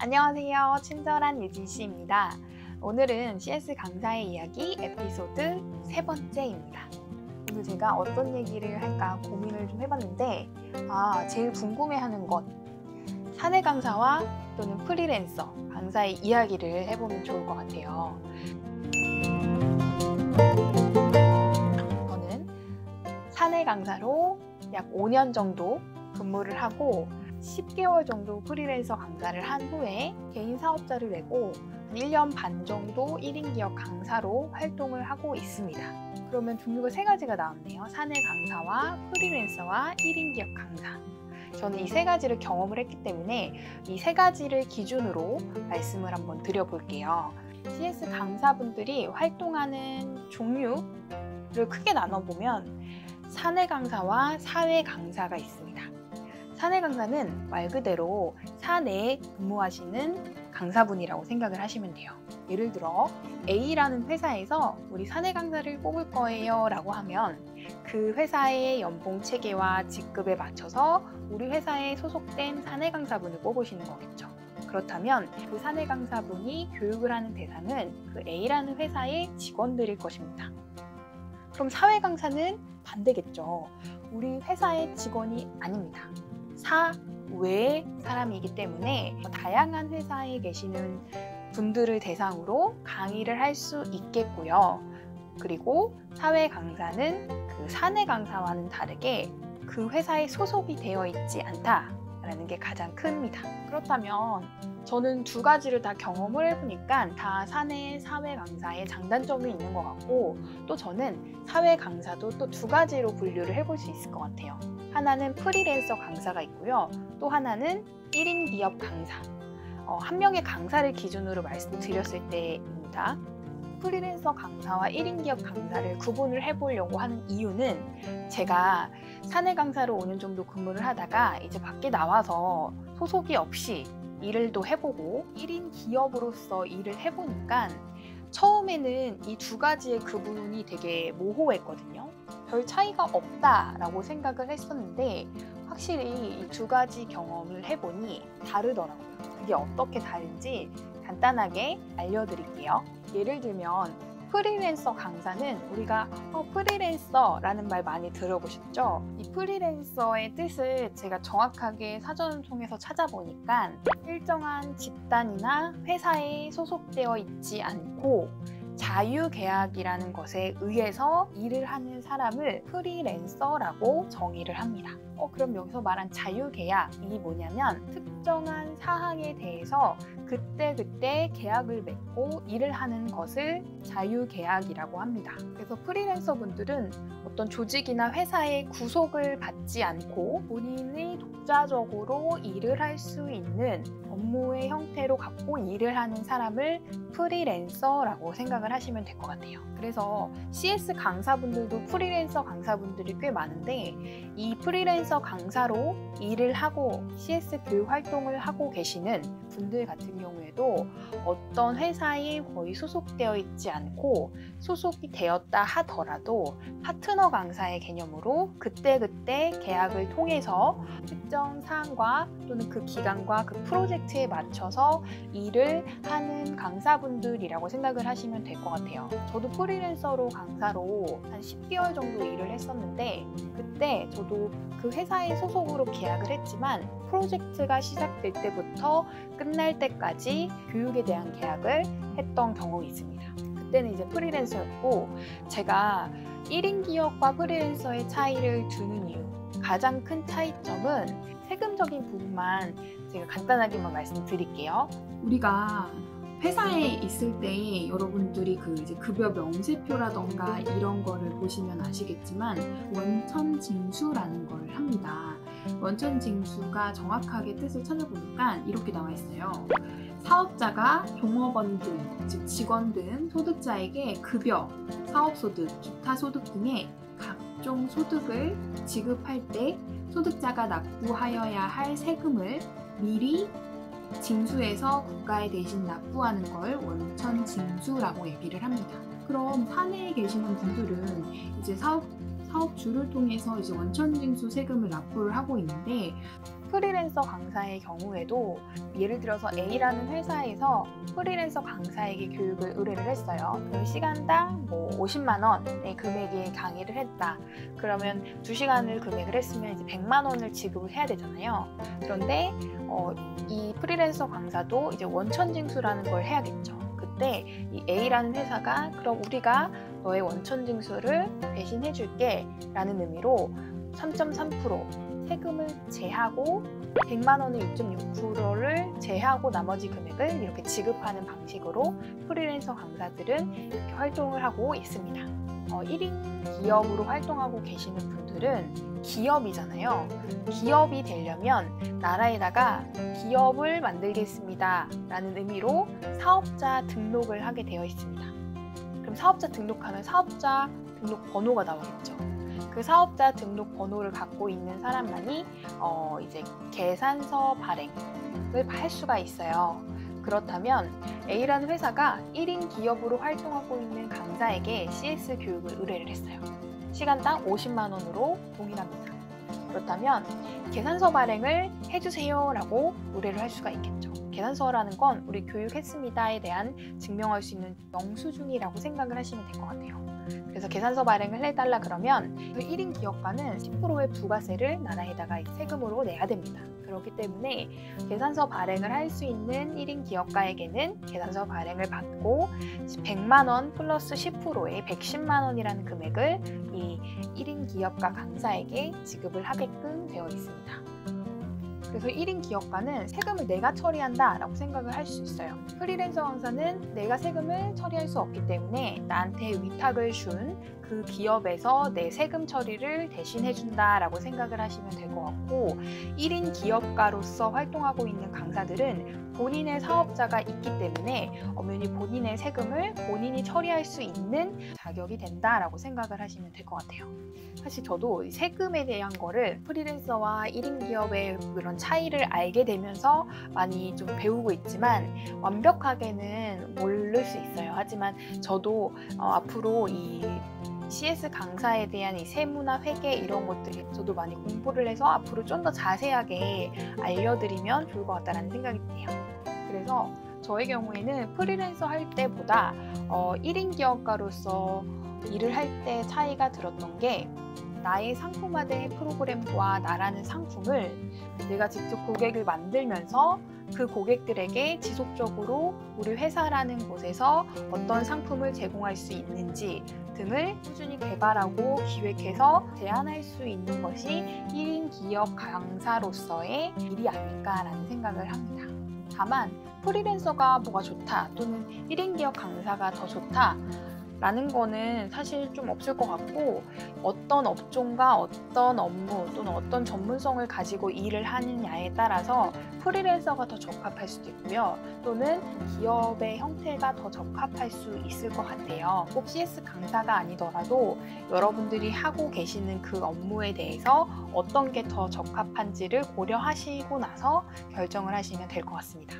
안녕하세요. 친절한 예진씨입니다. 오늘은 CS 강사의 이야기 에피소드 세 번째입니다. 오늘 제가 어떤 얘기를 할까 고민을 좀 해봤는데, 아, 제일 궁금해하는 것. 사내 강사와 또는 프리랜서 강사의 이야기를 해보면 좋을 것 같아요. 저는 사내 강사로 약 5년 정도 근무를 하고 10개월 정도 프리랜서 강사를 한 후에 개인 사업자를 내고 1년 반 정도 1인 기업 강사로 활동을 하고 있습니다. 그러면 종류가 세 가지가 나왔네요. 사내 강사와 프리랜서와 1인 기업 강사. 저는 이 세 가지를 경험을 했기 때문에 이 세 가지를 기준으로 말씀을 한번 드려볼게요. CS 강사분들이 활동하는 종류를 크게 나눠보면 사내 강사와 사회 강사가 있습니다. 사내 강사는 말 그대로 사내에 근무하시는 강사분이라고 생각을 하시면 돼요. 예를 들어 A라는 회사에서 우리 사내 강사를 뽑을 거예요 라고 하면 그 회사의 연봉 체계와 직급에 맞춰서 우리 회사에 소속된 사내 강사분을 뽑으시는 거겠죠. 그렇다면 그 사내 강사분이 교육을 하는 대상은 그 A라는 회사의 직원들일 것입니다. 그럼 사회 강사는 반대겠죠. 우리 회사의 직원이 아닙니다. 사 외의 사람이기 때문에 다양한 회사에 계시는 분들을 대상으로 강의를 할 수 있겠고요. 그리고 사회 강사는 그 사내 강사와는 다르게 그 회사에 소속이 되어 있지 않다라는 게 가장 큽니다. 그렇다면 저는 두 가지를 다 경험을 해보니까 다 사내 사회 강사의 장단점이 있는 것 같고 또 저는 사회 강사도 또 두 가지로 분류를 해볼 수 있을 것 같아요. 하나는 프리랜서 강사가 있고요. 또 하나는 1인 기업 강사. 어, 한 명의 강사를 기준으로 말씀드렸을 때입니다. 프리랜서 강사와 1인 기업 강사를 구분을 해보려고 하는 이유는 제가 사내 강사로 5년 정도 근무를 하다가 이제 밖에 나와서 소속이 없이 일을 또 해보고 1인 기업으로서 일을 해보니까 처음에는 이 두 가지의 구분이 되게 모호했거든요. 별 차이가 없다라고 생각을 했었는데 확실히 이 두 가지 경험을 해보니 다르더라고요. 그게 어떻게 다른지 간단하게 알려드릴게요. 예를 들면 프리랜서 강사는 우리가 어, 프리랜서라는 말 많이 들어보셨죠? 이 프리랜서의 뜻을 제가 정확하게 사전을 통해서 찾아보니까 일정한 집단이나 회사에 소속되어 있지 않고 자유계약이라는 것에 의해서 일을 하는 사람을 프리랜서라고 정의를 합니다. 어, 그럼 여기서 말한 자유계약이 뭐냐면 특정한 사항에 대해서 그때 그때 계약을 맺고 일을 하는 것을 자유계약이라고 합니다. 그래서 프리랜서 분들은 어떤 조직이나 회사의 구속을 받지 않고 본인이 독자적으로 일을 할 수 있는 업무의 형태로 갖고 일을 하는 사람을 프리랜서라고 생각을 하시면 될 것 같아요. 그래서 CS 강사분들도 프리랜서 강사분들이 꽤 많은데 이 프리랜서 강사로 일을 하고 CS 교육 활동을 하고 계시는 분들 같은 경우에도 어떤 회사에 거의 소속되어 있지 않고 소속이 되었다 하더라도 파트너 강사의 개념으로 그때그때 계약을 통해서 특정 사항과 또는 그 기간과 그 프로젝트에 맞춰서 일을 하는 강사분 들이라고 생각을 하시면 될 것 같아요. 저도 프리랜서로 강사로 한 10개월 정도 일을 했었는데 그때 저도 그 회사의 소속으로 계약을 했지만 프로젝트가 시작될 때부터 끝날 때까지 교육에 대한 계약을 했던 경험이 있습니다. 그때는 이제 프리랜서였고 제가 1인 기업과 프리랜서의 차이를 두는 이유 가장 큰 차이점은 세금적인 부분만 제가 간단하게만 말씀드릴게요. 우리가 회사에 있을 때 여러분들이 그 이제 급여 명세표라던가 이런 거를 보시면 아시겠지만 원천 징수라는 걸 합니다. 원천 징수가 정확하게 뜻을 찾아보니까 이렇게 나와 있어요. 사업자가 종업원 등, 즉 직원 등 소득자에게 급여, 사업소득, 기타 소득 등의 각종 소득을 지급할 때 소득자가 납부하여야 할 세금을 미리 징수해서 국가에 대신 납부하는 걸 원천 징수라고 얘기를 합니다. 그럼 사내에 계시는 분들은 이제 사업 사업주를 통해서 이제 원천 징수 세금을 납부를 하고 있는데 프리랜서 강사의 경우에도 예를 들어서 A라는 회사에서 프리랜서 강사에게 교육을 의뢰를 했어요. 그럼 시간당 뭐 50만 원의 금액의 강의를 했다. 그러면 2시간을 금액을 했으면 이제 100만 원을 지급을 해야 되잖아요. 그런데 어, 이 프리랜서 강사도 이제 원천징수라는 걸 해야겠죠. 그때 이 A라는 회사가 그럼 우리가 너의 원천징수를 대신해 줄게 라는 의미로 3.3% 세금을 제하고 100만 원의 6.6%를 제하고 나머지 금액을 이렇게 지급하는 방식으로 프리랜서 강사들은 이렇게 활동을 하고 있습니다. 어, 1인 기업으로 활동하고 계시는 분들은 기업이잖아요. 기업이 되려면 나라에다가 기업을 만들겠습니다. 라는 의미로 사업자 등록을 하게 되어 있습니다. 그럼 사업자 등록하면 사업자 등록 번호가 나오겠죠. 그 사업자 등록 번호를 갖고 있는 사람만이 어, 이제 계산서 발행을 할 수가 있어요. 그렇다면 A라는 회사가 1인 기업으로 활동하고 있는 강사에게 CS 교육을 의뢰를 했어요. 시간당 50만 원으로 동일합니다. 그렇다면 계산서 발행을 해주세요 라고 의뢰를 할 수가 있겠죠. 계산서라는 건 우리 교육했습니다에 대한 증명할 수 있는 영수증이라고 생각을 하시면 될 것 같아요. 그래서 계산서 발행을 해달라 그러면 그 1인 기업가는 10%의 부가세를 나라에다가 세금으로 내야 됩니다. 그렇기 때문에 계산서 발행을 할 수 있는 1인 기업가에게는 계산서 발행을 받고 100만 원 플러스 10%의 110만 원이라는 금액을 이 1인 기업가 강사에게 지급을 하게끔 되어 있습니다. 그래서 1인 기업가는 세금을 내가 처리한다 라고 생각을 할 수 있어요. 프리랜서 강사는 내가 세금을 처리할 수 없기 때문에 나한테 위탁을 준 그 기업에서 내 세금 처리를 대신해 준다 라고 생각을 하시면 될 것 같고 1인 기업가로서 활동하고 있는 강사들은 본인의 사업자가 있기 때문에 엄연히 본인의 세금을 본인이 처리할 수 있는 자격이 된다라고 생각을 하시면 될 것 같아요. 사실 저도 세금에 대한 거를 프리랜서와 1인 기업의 그런 차이를 알게 되면서 많이 좀 배우고 있지만 완벽하게는 모를 수 있어요. 하지만 저도 어, 앞으로 이 CS 강사에 대한 이 세무나 회계 이런 것들이 저도 많이 공부를 해서 앞으로 좀 더 자세하게 알려드리면 좋을 것 같다는 생각이 드네요. 그래서 저의 경우에는 프리랜서 할 때보다 어, 1인 기업가로서 일을 할 때 차이가 들었던 게 나의 상품화된 프로그램과 나라는 상품을 내가 직접 고객을 만들면서 그 고객들에게 지속적으로 우리 회사라는 곳에서 어떤 상품을 제공할 수 있는지 등을 꾸준히 개발하고 기획해서 제안할 수 있는 것이 1인 기업 강사로서의 일이 아닐까라는 생각을 합니다. 다만 프리랜서가 뭐가 좋다 또는 1인 기업 강사가 더 좋다 라는 거는 사실 좀 없을 것 같고 어떤 업종과 어떤 업무 또는 어떤 전문성을 가지고 일을 하느냐에 따라서 프리랜서가 더 적합할 수도 있고요 또는 기업의 형태가 더 적합할 수 있을 것 같아요 꼭 CS 강사가 아니더라도 여러분들이 하고 계시는 그 업무에 대해서 어떤 게 더 적합한지를 고려하시고 나서 결정을 하시면 될 것 같습니다.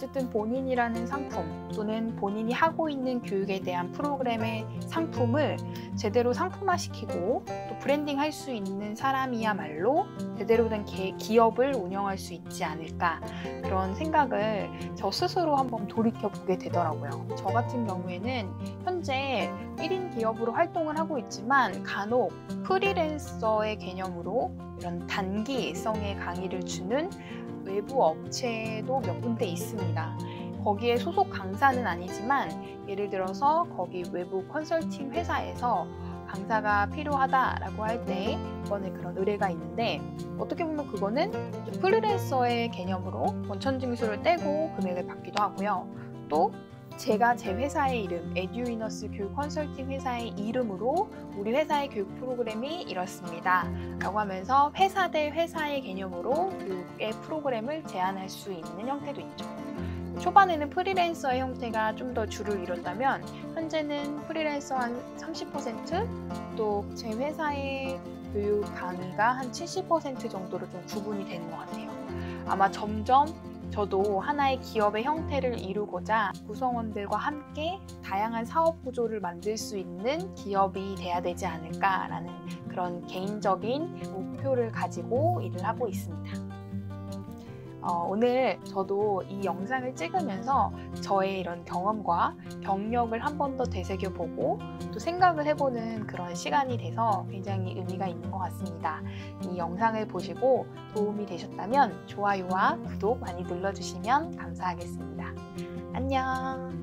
어쨌든 본인이라는 상품 또는 본인이 하고 있는 교육에 대한 프로그램의 상품을 제대로 상품화시키고 또 브랜딩 할 수 있는 사람이야말로 제대로 된 기업을 운영할 수 있지 않을까 그런 생각을 저 스스로 한번 돌이켜 보게 되더라고요. 저 같은 경우에는 현재 1인 기업으로 활동을 하고 있지만 간혹 프리랜서의 개념으로 이런 단기 일성의 강의를 주는 외부 업체도 몇 군데 있습니다. 거기에 소속 강사는 아니지만 예를 들어서 거기 외부 컨설팅 회사에서 강사가 필요하다라고 할 때 이번에 그런 의뢰가 있는데 어떻게 보면 그거는 프리랜서의 개념으로 원천 징수를 떼고 금액을 받기도 하고요. 또 제가 제 회사의 이름, 에듀이너스 교육 컨설팅 회사의 이름으로 우리 회사의 교육 프로그램이 이렇습니다. 라고 하면서 회사 대 회사의 개념으로 교육의 프로그램을 제안할 수 있는 형태도 있죠. 초반에는 프리랜서의 형태가 좀 더 주를 이뤘다면 현재는 프리랜서 한 30%또 제 회사의 교육 강의가 한 70% 정도로 좀 구분이 되는 것 같아요. 아마 점점 저도 하나의 기업의 형태를 이루고자 구성원들과 함께 다양한 사업 구조를 만들 수 있는 기업이 돼야 되지 않을까라는 그런 개인적인 목표를 가지고 일을 하고 있습니다. 어, 오늘 저도 이 영상을 찍으면서 저의 이런 경험과 경력을 한 번 더 되새겨보고 또 생각을 해보는 그런 시간이 돼서 굉장히 의미가 있는 것 같습니다. 이 영상을 보시고 도움이 되셨다면 좋아요와 구독 많이 눌러주시면 감사하겠습니다. 안녕!